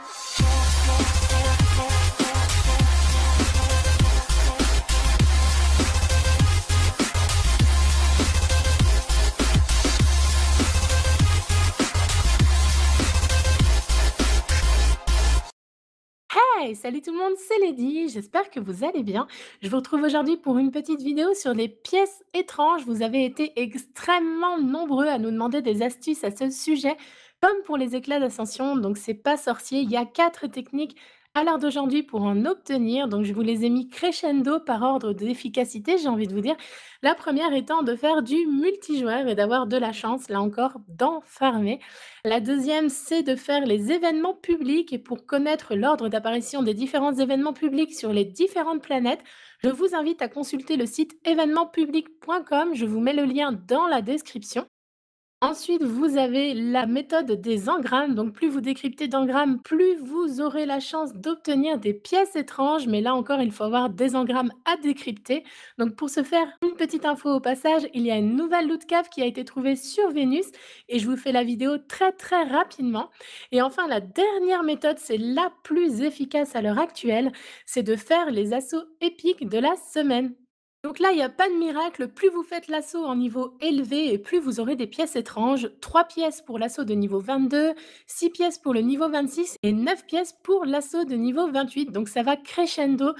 down. Salut tout le monde, c'est Lady, j'espère que vous allez bien. Je vous retrouve aujourd'hui pour une petite vidéo sur les pièces étranges. Vous avez été extrêmement nombreux à nous demander des astuces à ce sujet, comme pour les éclats d'ascension, donc c'est pas sorcier. Il y a quatre techniques à l'heure d'aujourd'hui pour en obtenir. Donc, je vous les ai mis crescendo par ordre d'efficacité, j'ai envie de vous dire. La première étant de faire du multijoueur et d'avoir de la chance, là encore, d'en farmer. La deuxième, c'est de faire les événements publics. Et pour connaître l'ordre d'apparition des différents événements publics sur les différentes planètes, je vous invite à consulter le site événementspublic.com. Je vous mets le lien dans la description. Ensuite, vous avez la méthode des engrammes. Donc, plus vous décryptez d'engrammes, plus vous aurez la chance d'obtenir des pièces étranges. Mais là encore, il faut avoir des engrammes à décrypter. Donc, pour ce faire, une petite info au passage, il y a une nouvelle loot cave qui a été trouvée sur Vénus et je vous fais la vidéo très très rapidement. Et enfin, la dernière méthode, c'est la plus efficace à l'heure actuelle, c'est de faire les assauts épiques de la semaine. Donc là, il y a pas de miracle, plus vous faites l'assaut en niveau élevé et plus vous aurez des pièces étranges. 3 pièces pour l'assaut de niveau 22, 6 pièces pour le niveau 26 et 9 pièces pour l'assaut de niveau 28. Donc ça va crescendo.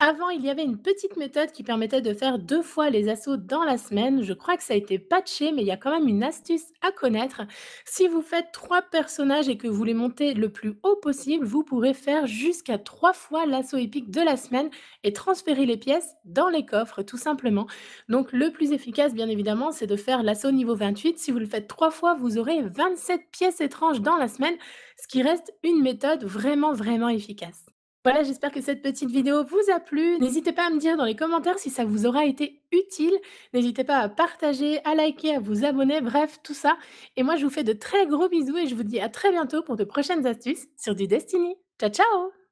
Avant, il y avait une petite méthode qui permettait de faire deux fois les assauts dans la semaine. Je crois que ça a été patché, mais il y a quand même une astuce à connaître. Si vous faites trois personnages et que vous les montez le plus haut possible, vous pourrez faire jusqu'à trois fois l'assaut épique de la semaine et transférer les pièces dans les coffres tout simplement. Donc le plus efficace, bien évidemment, c'est de faire l'assaut niveau 28. Si vous le faites trois fois, vous aurez 27 pièces étranges dans la semaine, ce qui reste une méthode vraiment, vraiment efficace. Voilà, j'espère que cette petite vidéo vous a plu. N'hésitez pas à me dire dans les commentaires si ça vous aura été utile. N'hésitez pas à partager, à liker, à vous abonner, bref, tout ça. Et moi, je vous fais de très gros bisous et je vous dis à très bientôt pour de prochaines astuces sur du Destiny. Ciao, ciao